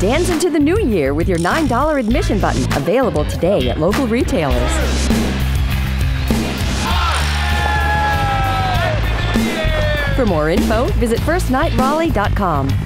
Dance into the new year with your $9 admission button, available today at local retailers. For more info, visit firstnightraleigh.com.